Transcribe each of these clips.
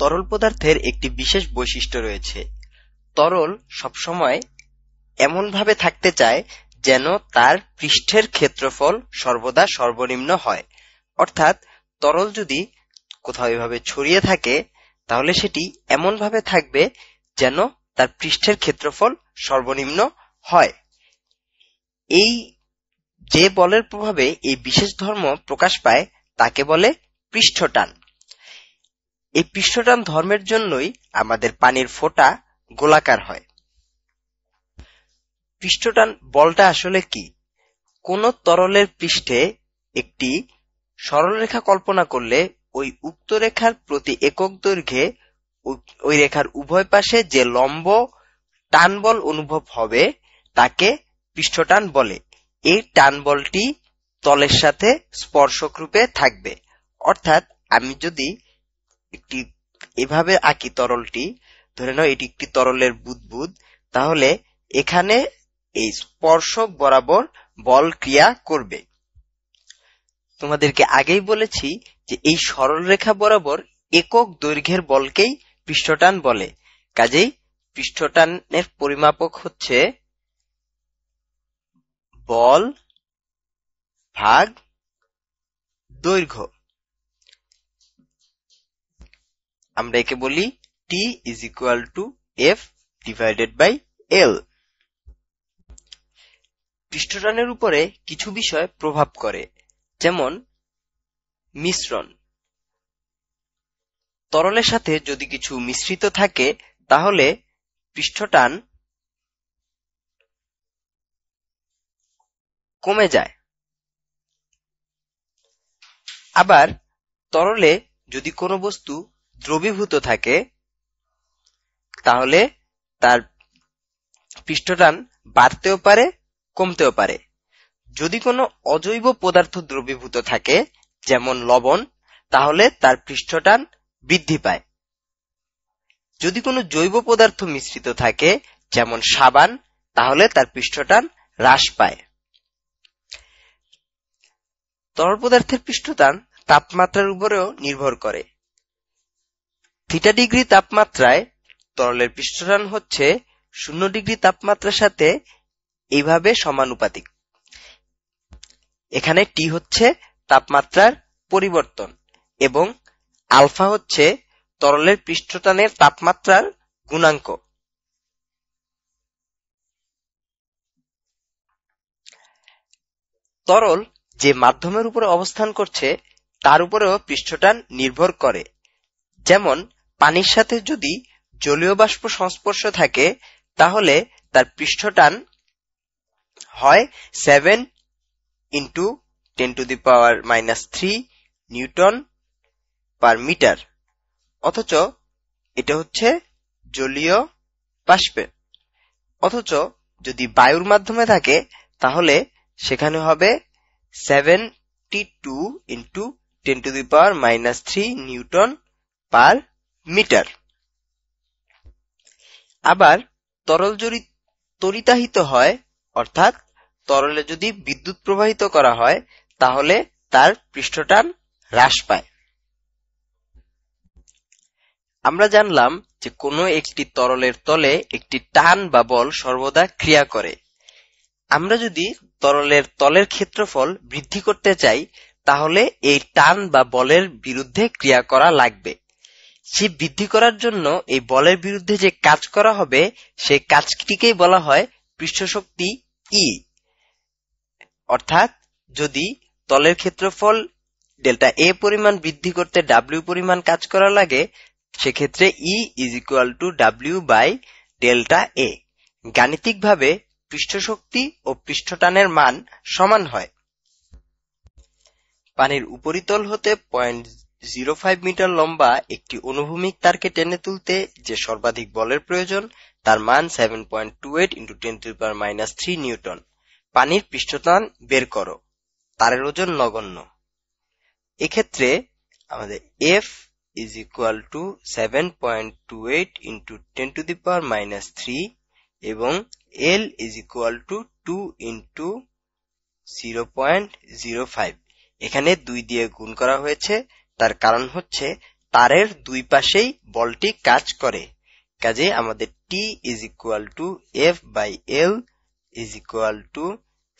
তরল পদার্থের একটি বিশেষ বৈশিষ্ট্য রয়েছে। তরল সবসময় এমনভাবে থাকতে চায় যেন তার পৃষ্ঠের ক্ষেত্রফল সর্বদা সর্বনিম্ন হয়। অর্থাৎ তরল যদি কোথাও এভাবে ছড়িয়ে থাকে, তাহলে সেটি এমনভাবে থাকবে যেন তার পৃষ্ঠের ক্ষেত্রফল সর্বনিম্ন হয়। এই যে বলের প্রভাবে এই বিশেষ ধর্ম প্রকাশ পায়, তাকে বলে পৃষ্ঠটান। এই পৃষ্ঠটান ধর্মের জন্যই আমাদের পানির ফোঁটা গোলাকার হয়। পৃষ্ঠটান বলটা আসলে কি? কোন তরলের পৃষ্ঠে একটি সরলরেখা কল্পনা করলে ওই উক্ত রেখার প্রতি একক দৈর্ঘ্যে ওই রেখার উভয় পাশে যে লম্ব টান বল অনুভব হবে, তাকে পৃষ্ঠটান বলে। এই টান বলটি তলের সাথে স্পর্শক রূপে থাকবে। অর্থাৎ আমি যদি একটি এভাবে আঁকি তরলটি, ধরে নাও এটি একটি তরলের বুদবুদ, তাহলে এখানে এই স্পর্শক বরাবর বল ক্রিয়া করবে। তোমাদেরকে আগেই বলেছি যে এই সরল রেখা বরাবর একক দৈর্ঘ্যের বলকেই পৃষ্ঠটান বলে। কাজেই পৃষ্ঠটানের পরিমাপক হচ্ছে বল ভাগ দৈর্ঘ্য। আমরা একে বলি T is equal to F divided by L পৃষ্ঠটানের উপরে কিছু বিষয় প্রভাব করে, যেমন মিশ্রণ। তরলের সাথে যদি কিছু মিশ্রিত থাকে, তাহলে পৃষ্ঠটান কমে যায়। আবার তরলে যদি কোনো বস্তু দ্রবীভূত থাকে, তাহলে তার পৃষ্ঠটান বাড়তেও পারে, কমতেও পারে। যদি কোনো অজৈব পদার্থ দ্রবীভূত থাকে, যেমন লবণ, তাহলে তার পৃষ্ঠটান বৃদ্ধি পায়। যদি কোনো জৈব পদার্থ মিশ্রিত থাকে, যেমন সাবান, তাহলে তার পৃষ্ঠটান হ্রাস পায়। তরল পদার্থের পৃষ্ঠটান তাপমাত্রার উপরেও নির্ভর করে। থিটা ডিগ্রি তাপমাত্রায় তরলের পৃষ্ঠটান হচ্ছে শূন্য ডিগ্রি তাপমাত্রার সাথে এইভাবে সমানুপাতিক। এখানে টি হচ্ছে তাপমাত্রার পরিবর্তন এবং আলফা হচ্ছে তরলের পৃষ্ঠটানের তাপমাত্রার গুণাঙ্ক। তরল যে মাধ্যমের উপরে অবস্থান করছে, তার উপরেও পৃষ্ঠটান নির্ভর করে। যেমন পানির সাথে যদি জলীয় বাষ্প সংস্পর্শ থাকে, তাহলে তার পৃষ্ঠটান হয় seven into ten to the power minus three newton per metre অথচ এটা হচ্ছে জলীয় বাষ্পে। অথচ যদি বায়ুর মাধ্যমে থাকে, তাহলে সেখানে হবে seventy two into ten to the power minus three newton per metre. আবার তরল যদি তরিতাহিত হয়, অর্থাৎ তরলে যদি বিদ্যুৎ প্রবাহিত করা হয়, তাহলে তার পৃষ্ঠটান হ্রাস পায়। আমরা জানলাম যে কোনো একটি তরলের তলে একটি টান বা বল সর্বদা ক্রিয়া করে। আমরা যদি তরলের তলের ক্ষেত্রফল বৃদ্ধি করতে চাই, তাহলে এই টান বা বলের বিরুদ্ধে ক্রিয়া করা লাগবে। সে বৃদ্ধি করার জন্য এই বলের বিরুদ্ধে যে কাজ করা হবে সেই কাজটিকেই বলা হয় পৃষ্ঠশক্তি ই অর্থাৎ যদি তলের ক্ষেত্রফল ডেল্টা এ পরিমাণ বৃদ্ধি করতে ডাব্লিউ পরিমাণ কাজ করা লাগে, সেক্ষেত্রে E is equal to W by delta A গাণিতিকভাবে পৃষ্ঠশক্তি ও পৃষ্ঠটানের মান সমান হয়। পানির উপরিতল হতে পয়েন্ট জিরো ফাইভ মিটার লম্বা একটি অনুভূমিক তারকে টেনে তুলতে যে সর্বাধিক বলের প্রয়োজন, তার মান seven point two eight into ten to power minus three newton পানির পৃষ্ঠটান বের করো। তারের ওজন নগণ্য। এক্ষেত্রে আমাদের F is equal to seven point two eight into ten to the power minus three এবং L is equal to two into zero point zero five এখানে দুই দিয়ে গুণ করা হয়েছে তার কারণ হচ্ছে তারের দুই পাশেই বলটি কাজ করে। কাজে আমাদের T is equal to F by L is equal to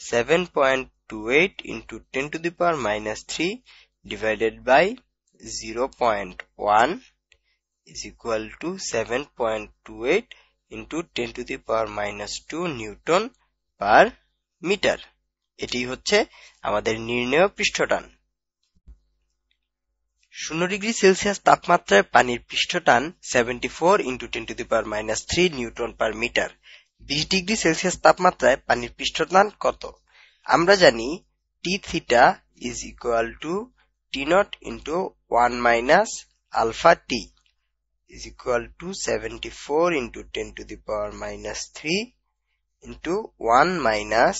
seven point two eight into ten to the power minus three divided by zero point one is equal to seven point two eight into ten to the power minus two newton per metre এটি হচ্ছে আমাদের নির্ণয় পৃষ্ঠটান। শূন্য degree Celsius তাপমাত্রায় পানির পৃষ্ঠটান seventy four into ten to the power minus three newton per metre বিশ degree Celsius তাপমাত্রায় পানির পৃষ্ঠটান কত? আমরা জানি T theta is equal to T not into one minus alpha T is equal to 74 into 10 to the power minus 3 into 1 minus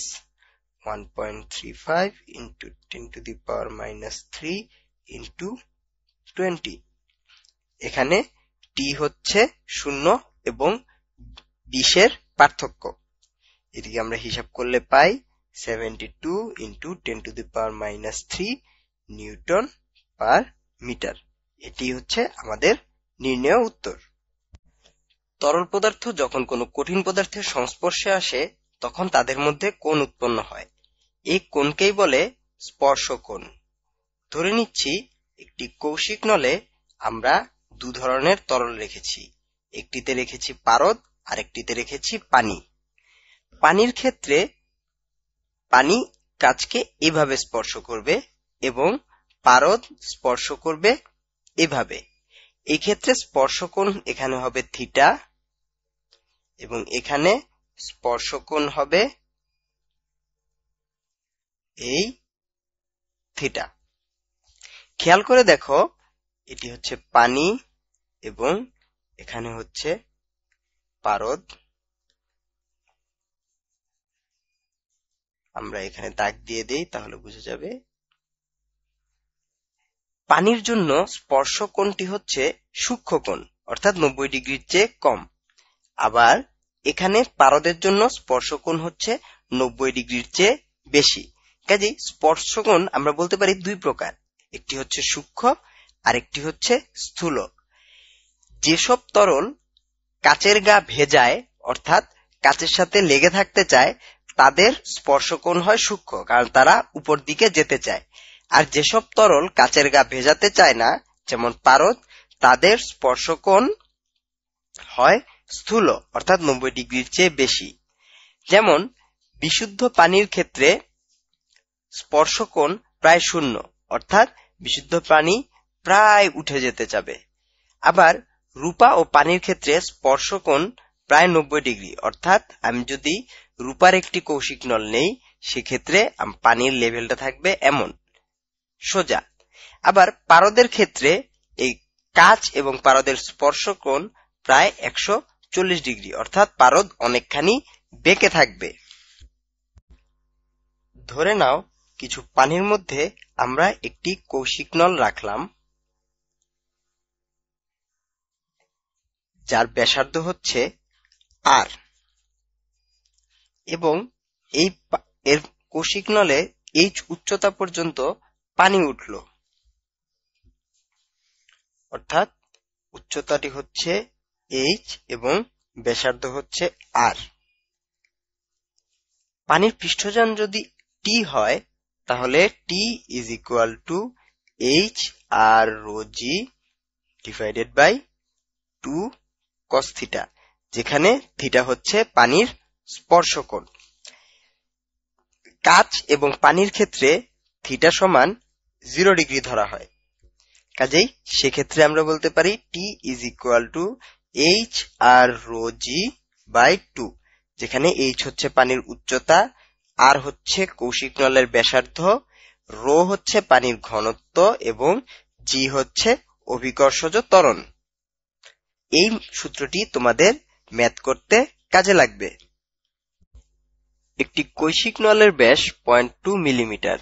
1.35 into 10 to the power minus 3 into 20 এখানে t হচ্ছে শূন্য এবং বিশের পার্থক্য। এটিকে আমরা হিসাব করলে পাই 72 into 10 to the power minus 3 newton per metre এটি হচ্ছে আমাদের নির্ণয় উত্তর। তরল পদার্থ যখন কোনো কঠিন পদার্থের সংস্পর্শে আসে, তখন তাদের মধ্যে কোণ উৎপন্ন হয়। এই কোণকেই বলে স্পর্শ কোণ ধরে নিচ্ছি একটি কৌশিক নলে আমরা দু ধরনের তরল রেখেছি। একটিতে রেখেছি পারদ আর একটিতে রেখেছি পানি। পানির ক্ষেত্রে পানি কাজকে এভাবে স্পর্শ করবে এবং পারদ স্পর্শ করবে এভাবে। এই ক্ষেত্রে স্পর্শকোণ এখানে হবে থিটা এবং এখানে স্পর্শকোণ হবে এই থিটা। খেয়াল করে দেখো, এটি হচ্ছে পানি এবং এখানে হচ্ছে পারদ। আমরা এখানে দাগ দিয়ে দেই, তাহলে বুঝে যাবে। পানির জন্য স্পর্শ কোণটি হচ্ছে সূক্ষ্ম কোণ, অর্থাৎ নব্বই ডিগ্রির চেয়ে কম। আবার এখানে পারদের জন্য স্পর্শ কোণ হচ্ছে নব্বই ডিগ্রির চেয়ে বেশি। কাজেই স্পর্শ কোণ আমরা বলতে পারি দুই প্রকার। একটি হচ্ছে সূক্ষ্ম আর একটি হচ্ছে স্থূল। যেসব তরল কাচের গা ভেজায়, অর্থাৎ কাচের সাথে লেগে থাকতে চায়, তাদের স্পর্শ কোণ হয় সূক্ষ্ম, কারণ তারা উপর দিকে যেতে চায়। আর যেসব তরল কাচের গা ভেজাতে চায় না, যেমন পারদ, তাদের স্পর্শকোণ হয় স্থূল, অর্থাৎ নব্বই ডিগ্রির চেয়ে বেশি। যেমন, বিশুদ্ধ পানির ক্ষেত্রে স্পর্শকোণ প্রায় শূন্য। অর্থাৎ বিশুদ্ধ পানি প্রায় উঠে যেতে যাবে। আবার রূপা ও পানির ক্ষেত্রে স্পর্শকোণ প্রায় নব্বই ডিগ্রি, অর্থাৎ আমি যদি রূপার একটি কৌশিক নল নেই, সেক্ষেত্রে পানির লেভেলটা থাকবে এমন। সোজা। আবার পারদের ক্ষেত্রে এই কাচ এবং পারদের স্পর্শ কোণ প্রায় একশো চল্লিশ ডিগ্রি, অর্থাৎ পারদ অনেকখানি বেঁকে থাকবে। ধরে নাও কিছু পানির মধ্যে আমরা একটি কৌশিক নল রাখলাম, যার ব্যাসার্ধ হচ্ছে আর এবং এই এর কৌশিক নলে এইচ উচ্চতা পর্যন্ত পানি উঠল। অর্থাৎ উচ্চতাটি হচ্ছে এইচ এবং ব্যাসার্ধ হচ্ছে আর পানির পৃষ্ঠযান যদি টি হয় তাহলে T is equal to H R rho G divided by two cos theta যেখানে থিটা হচ্ছে পানির স্পর্শকোণ। কাচ এবং পানির ক্ষেত্রে থিটা সমান জিরো ডিগ্রি ধরা হয়। কাজেই সেক্ষেত্রে আমরা বলতে পারি T is equal to H R rho G by two যেখানে এইচ হচ্ছে পানির উচ্চতা আর হচ্ছে কৌশিক নলের ব্যাসার্ধ, রো হচ্ছে পানির ঘনত্ব এবং জি হচ্ছে অভিকর্ষজ ত্বরণ। এই সূত্রটি তোমাদের ম্যাথ করতে কাজে লাগবে। একটি কৈশিক নলের ব্যাস point two millimetre,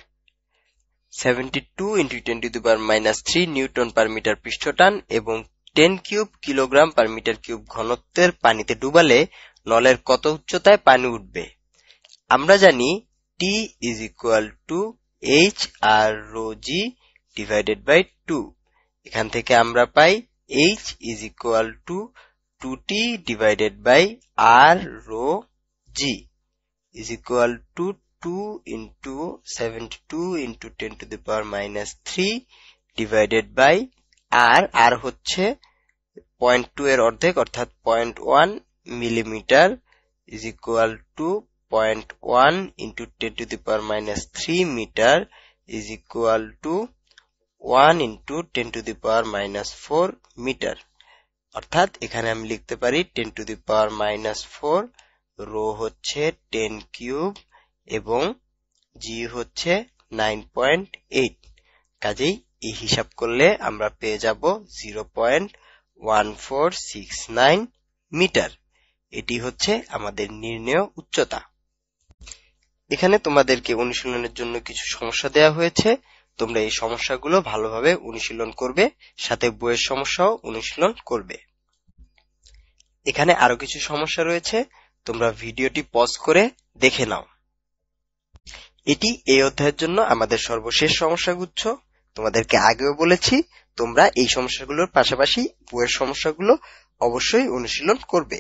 seventy two into ten to minus three newton per metre পৃষ্ঠটান এবং ten cube kilogram per metre cube ঘনত্বের পানিতে ডুবালে নলের কত উচ্চতায় পানি উঠবে? আমরা জানি T is equal to H R rho G divided by two এখান থেকে আমরা পাই H is equal to two T divided by R rho G is equal to two into seventy two into ten to the power minus three divided by R R হচ্ছে point two এর অর্ধেক, অর্থাৎ point one millimetre is equal to point one into ten to the power minus three metre is equal to one into ten to the power minus four metre অর্থাৎ এখানে আমি লিখতে পারি ten to the power minus four rho হচ্ছে ten cube এবং G হচ্ছে nine point eight কাজেই এই হিসাব করলে আমরা পেয়ে যাব zero point one four six nine metre এটি হচ্ছে আমাদের নির্ণেয় উচ্চতা। এখানে তোমাদেরকে অনুশীলনের জন্য কিছু সমস্যা দেওয়া হয়েছে। তোমরা এই সমস্যাগুলো ভালোভাবে অনুশীলন করবে, সাথে বইয়ের সমস্যাও অনুশীলন করবে। এখানে আরও কিছু সমস্যা রয়েছে, তোমরা ভিডিওটি পজ করে দেখে নাও। এটি এই অধ্যায়ের জন্য আমাদের সর্বশেষ সমস্যাগুচ্ছ। তোমাদেরকে আগেও বলেছি, তোমরা এই সমস্যাগুলোর পাশাপাশি বইয়ের সমস্যাগুলো অবশ্যই অনুশীলন করবে।